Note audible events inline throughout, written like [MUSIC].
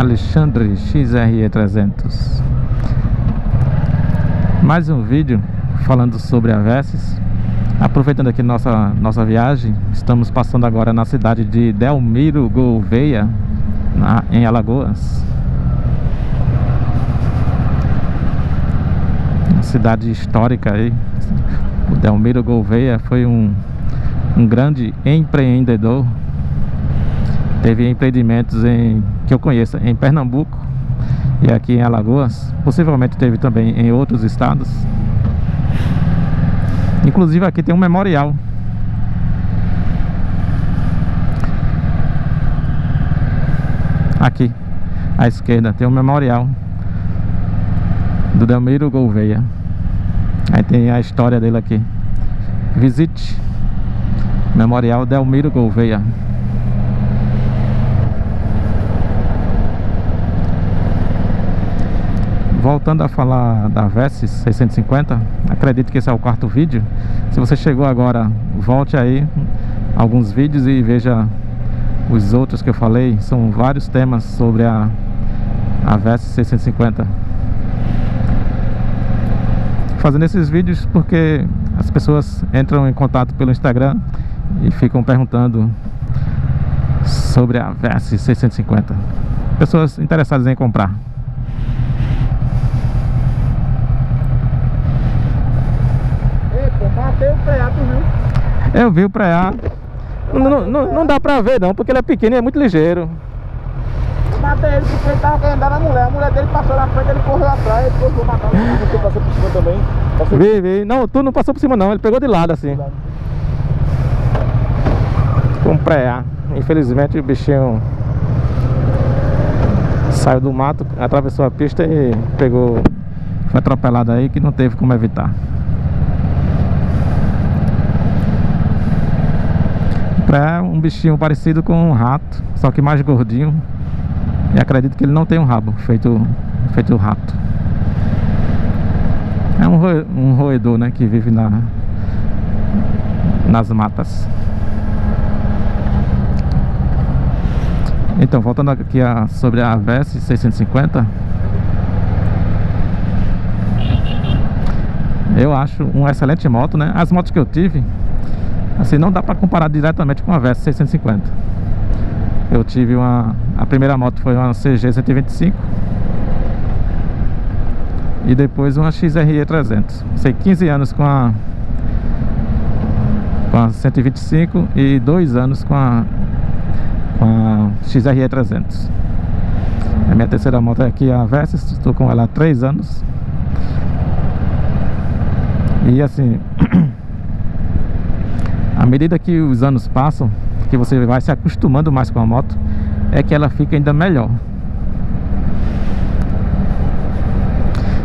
Alexandre XRE300 Mais um vídeo falando sobre a Versys Aproveitando aqui nossa, nossa viagem Estamos passando agora na cidade de Delmiro Gouveia na, Em Alagoas. Uma cidade histórica aí. O Delmiro Gouveia foi um, um grande empreendedor. Teve empreendimentos em, que eu conheço em Pernambuco e aqui em Alagoas. Possivelmente teve também em outros estados. Inclusive aqui tem um memorial. Aqui, à esquerda, tem um memorial do Delmiro Gouveia. Aí tem a história dele aqui. Visite Memorial Delmiro Gouveia. Voltando a falar da Versys 650 Acredito que esse é o quarto vídeo. Se você chegou agora, volte aí Alguns vídeos e veja Os outros que eu falei. São vários temas sobre a A Versys 650 Fazendo esses vídeos porque As pessoas entram em contato pelo Instagram E ficam perguntando Sobre a Versys 650 Pessoas interessadas em comprar Matei o preá, tu viu? Eu vi o preá. Não, não, não, não, dá pra ver não, porque ele é pequeno e é muito ligeiro. Eu matei ele porque ele tava querendo dar na mulher. A mulher dele passou na frente, ele correu atrás, ele depois vou matar. Você passou por cima também? Passou vi, vi. Não, tu não passou por cima não, ele pegou de lado assim. Com preá. Infelizmente o bichinho saiu do mato, atravessou a pista e pegou. Foi atropelado aí que não teve como evitar. É um bichinho parecido com um rato, só que mais gordinho. E acredito que ele não tem um rabo feito, feito rato. É um, ro um roedor, né, que vive na, nas matas. Então, voltando aqui a, sobre a VS 650 Eu acho uma excelente moto, né? As motos que eu tive Assim, não dá para comparar diretamente com a Versa 650 Eu tive uma... A primeira moto foi uma CG 125 E depois uma XRE 300 Sei 15 anos com a Com a 125 E 2 anos com a Com a XRE 300 A minha terceira moto é aqui a Versys Estou com ela há 3 anos. E assim À medida que os anos passam, que você vai se acostumando mais com a moto, é que ela fica ainda melhor.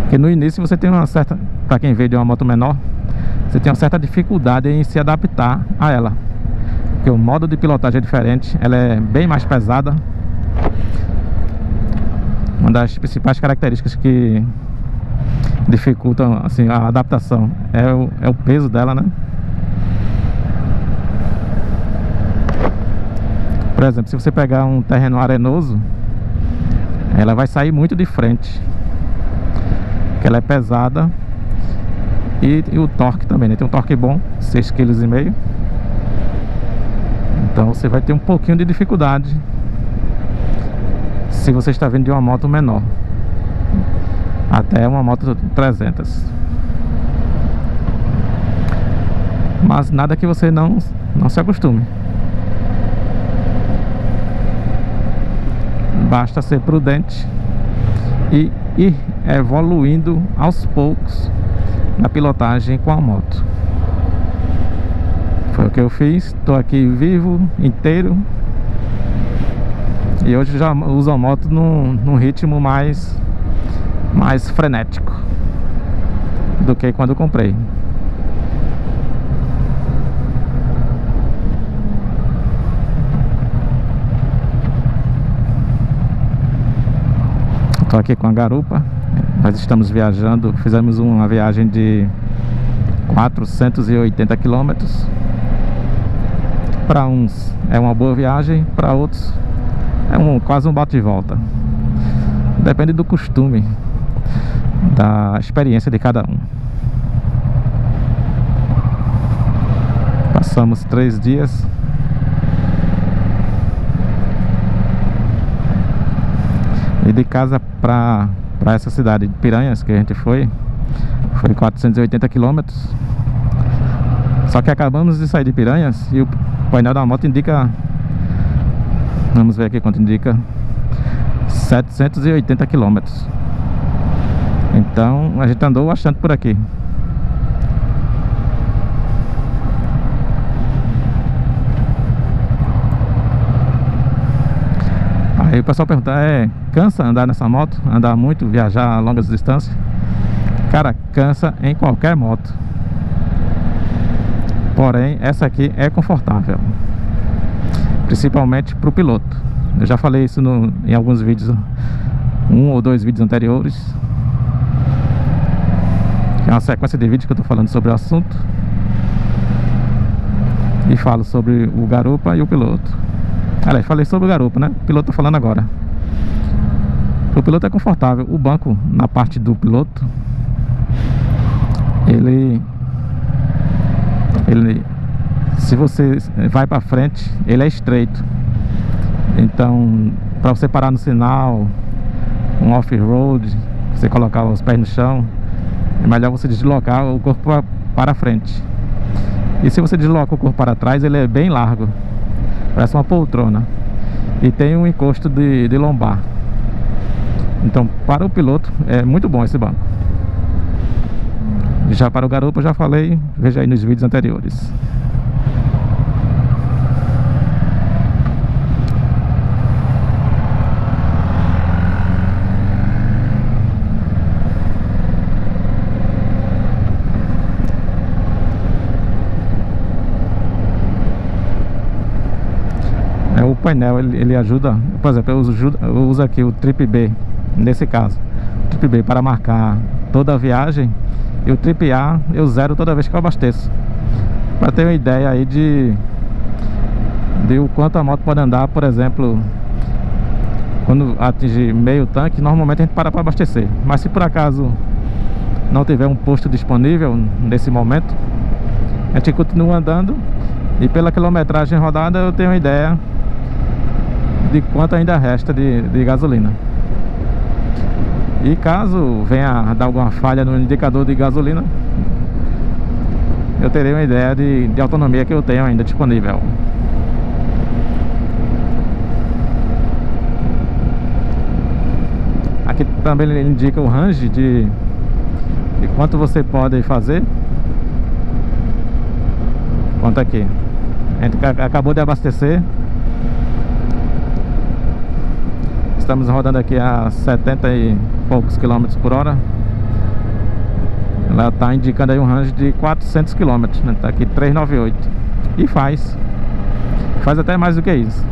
Porque no início você tem uma certa, para quem veio de uma moto menor, você tem uma certa dificuldade em se adaptar a ela. Porque o modo de pilotagem é diferente, ela é bem mais pesada. Uma das principais características que dificultam assim, a adaptação é o, é o peso dela, né? Por exemplo, se você pegar um terreno arenoso Ela vai sair muito de frente. Porque ela é pesada. E, e o torque também, né? Tem um torque bom, 6,5 kg Então você vai ter um pouquinho de dificuldade Se você está vindo de uma moto menor. Até uma moto 300 Mas nada que você não, não se acostume Basta ser prudente e ir evoluindo aos poucos na pilotagem com a moto. Foi o que eu fiz, estou aqui vivo, inteiro. E hoje já uso a moto num, num ritmo mais, mais frenético do que quando comprei. Estou aqui com a garupa Nós estamos viajando Fizemos uma viagem de 480 quilômetros Para uns é uma boa viagem Para outros é um, quase um bate e volta Depende do costume, da experiência de cada um. Passamos três dias. E de casa para essa cidade de Piranhas que a gente foi, foi 480 quilômetros. Só que acabamos de sair de Piranhas e o painel da moto indica Vamos ver aqui quanto indica 780 quilômetros Então a gente andou bastante por aqui Aí o pessoal pergunta, é, cansa andar nessa moto? Andar muito, viajar a longas distâncias? Cara, cansa em qualquer moto. Porém, essa aqui é confortável. Principalmente para o piloto. Eu já falei isso no, em alguns vídeos Um ou dois vídeos anteriores. É uma sequência de vídeos que eu estou falando sobre o assunto. E falo sobre o garupa e o piloto Aliás, falei sobre o garupa, né? O piloto tá falando agora. O piloto é confortável. O banco na parte do piloto Ele ele se você vai para frente ele é estreito. Então para você parar no sinal um off-road você colocar os pés no chão é melhor você deslocar o corpo para frente. E se você desloca o corpo para trás ele é bem largo parece uma poltrona. E tem um encosto de, de lombar. Então para o piloto é muito bom esse banco. Já para o garupa já falei, veja aí nos vídeos anteriores. Painel ele, ele, ajuda, por exemplo, eu uso, eu uso aqui o Trip B, nesse caso, Trip B para marcar toda a viagem e o Trip A eu zero toda vez que eu abasteço. Para ter uma ideia aí de De o quanto a moto pode andar, por exemplo Quando atingir meio tanque Normalmente a gente para para abastecer. Mas se por acaso não tiver um posto disponível nesse momento A gente continua andando E pela quilometragem rodada eu tenho uma ideia De quanto ainda resta de, de gasolina. E caso venha dar alguma falha no indicador de gasolina Eu terei uma ideia de, de autonomia que eu tenho ainda disponível. Aqui também ele indica o range de, de quanto você pode fazer. Quanto aqui A gente acabou de abastecer Estamos rodando aqui a 70 e poucos quilômetros por hora. Ela está indicando aí um range de 400 quilômetros né? Tá aqui 398 E faz. Faz até mais do que isso.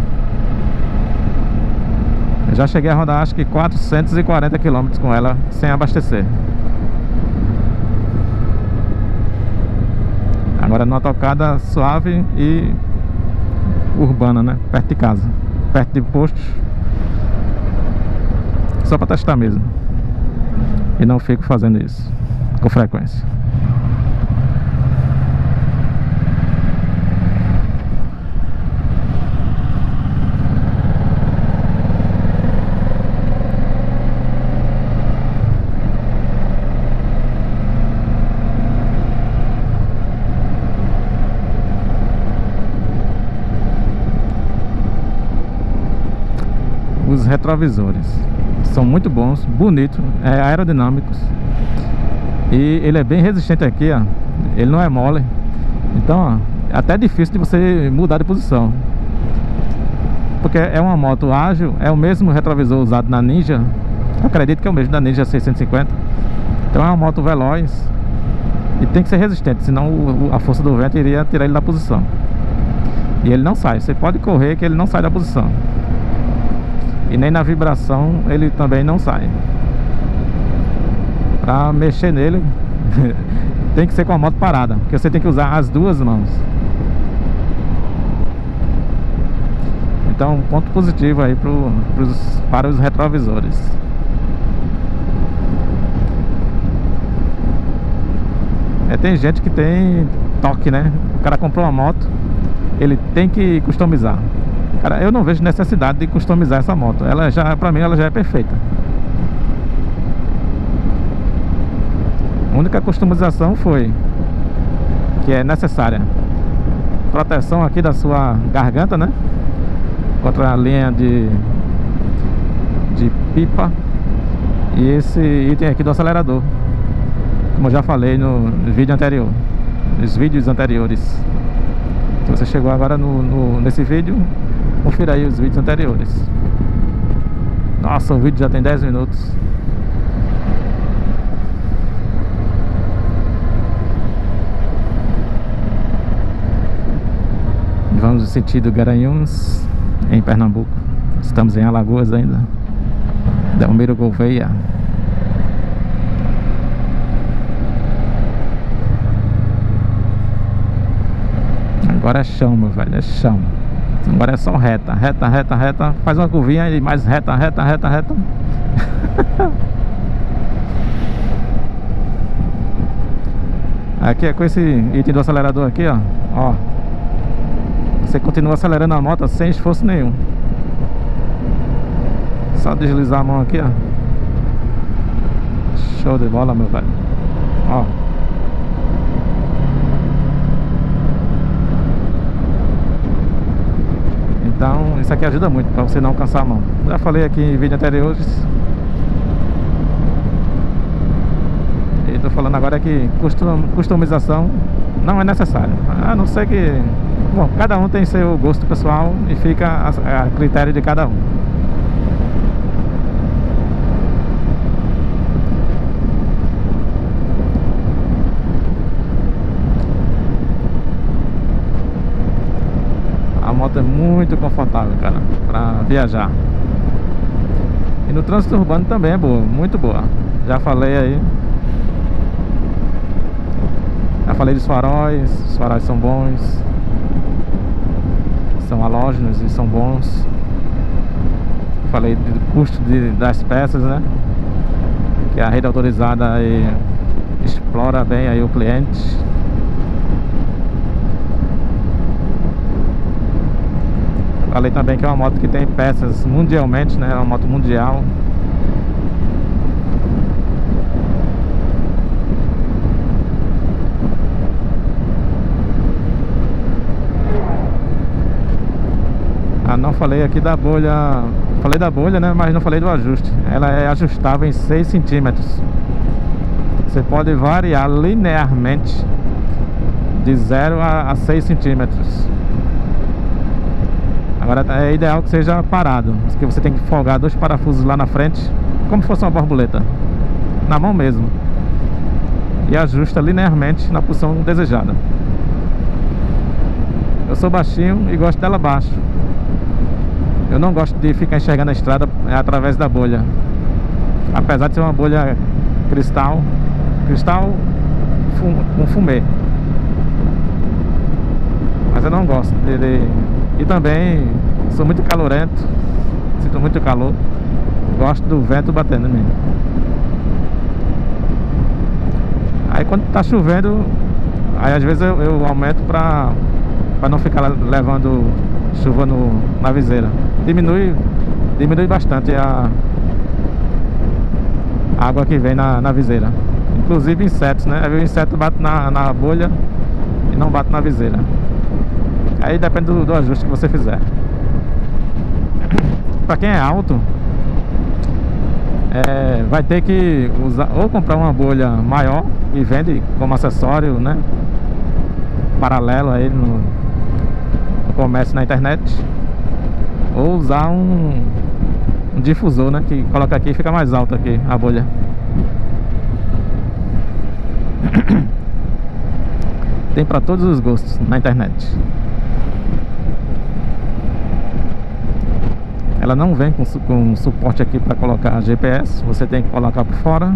Eu já cheguei a rodar acho que 440 quilômetros com ela Sem abastecer. Agora numa tocada suave e urbana, né? Perto de casa. Perto de postos só para testar mesmo. E não fico fazendo isso Com frequência. Os retrovisores são muito bons, bonitos, é, aerodinâmicos. E ele é bem resistente aqui, ó. Ele não é mole. Então, ó, é até difícil de você mudar de posição. Porque é uma moto ágil, é o mesmo retrovisor usado na Ninja. Acredito que é o mesmo da Ninja 650 Então é uma moto veloz E tem que ser resistente, senão a força do vento iria tirar ele da posição. E ele não sai, você pode correr que ele não sai da posição e nem na vibração ele também não sai. Para mexer nele [LAUGHS] tem que ser com a moto parada porque você tem que usar as duas mãos. Então ponto positivo aí pro, pros, para os retrovisores. É, tem gente que tem toque né? O cara comprou uma moto ele tem que customizar. Cara, eu não vejo necessidade de customizar essa moto. Ela já, pra mim, ela já é perfeita. A única customização foi que é necessária proteção aqui da sua garganta, né? Contra a linha de de pipa e esse item aqui do acelerador como eu já falei no vídeo anterior nos vídeos anteriores se você chegou agora no, no, nesse vídeo confira aí os vídeos anteriores nossa, o vídeo já tem 10 minutos Vamos no sentido Garanhuns, em Pernambuco. Estamos em Alagoas ainda. Delmiro Gouveia. Agora é chão, meu velho, é chão. Agora é só reta, reta, reta, reta. Faz uma curvinha e mais reta, reta, reta, reta. [LAUGHS] aqui é com esse item do acelerador aqui, ó. Ó. Você continua acelerando a moto sem esforço nenhum. Só deslizar a mão aqui, ó. Show de bola, meu velho. Ó. Então, isso aqui ajuda muito para você não cansar a mão. Já falei aqui em vídeo anteriores. E tô falando agora que customização não é necessário. A não ser que... Bom, cada um tem seu gosto pessoal e fica a, a critério de cada um. Moto é muito confortável, cara, pra viajar. E no trânsito urbano também é boa, muito boa. Já falei aí. Já falei dos faróis, os faróis são bons. São halógenos e são bons. Falei do custo de, das peças, né? Que a rede autorizada explora bem aí o cliente. Falei também que é uma moto que tem peças mundialmente, né? É uma moto mundial. Ah, não falei aqui da bolha Falei da bolha, né? Mas não falei do ajuste Ela é ajustável em 6 centímetros Você pode variar linearmente De 0 a 6 centímetros Agora é ideal que seja parado Porque você tem que folgar dois parafusos lá na frente Como se fosse uma borboleta. Na mão mesmo. E ajusta linearmente na posição desejada. Eu sou baixinho e gosto dela baixo Eu não gosto de ficar enxergando a estrada é, através da bolha. Apesar de ser uma bolha cristal Cristal com fumê Mas eu não gosto de, de e também sou muito calorento Sinto muito calor Gosto do vento batendo mim. Aí quando tá chovendo Aí às vezes eu, eu aumento pra, pra não ficar levando chuva no, na viseira. Diminui, diminui bastante a, a água que vem na, na viseira. Inclusive insetos, né? Aí o inseto bate na, na bolha e não bate na viseira Aí depende do, do ajuste que você fizer. Pra quem é alto é, Vai ter que usar Ou comprar uma bolha maior E vende como acessório, né? Paralelo aí no, no comércio na internet. Ou usar um, um difusor, né? Que coloca aqui e fica mais alto aqui a bolha. [COUGHS] Tem para todos os gostos na internet Ela não vem com, com suporte aqui para colocar GPS Você tem que colocar por fora.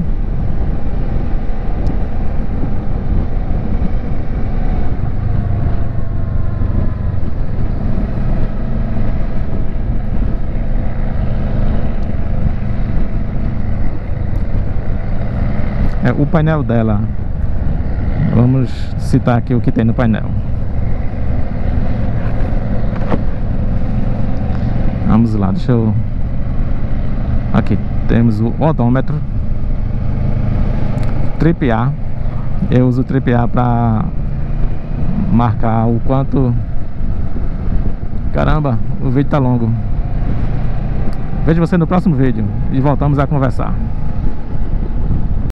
É, O painel dela. Vamos citar aqui o que tem no painel. Vamos lá, deixa eu... Aqui temos o odômetro. Trip A. Eu uso o Trip A para marcar o quanto Caramba, o vídeo tá longo. Vejo você no próximo vídeo E voltamos a conversar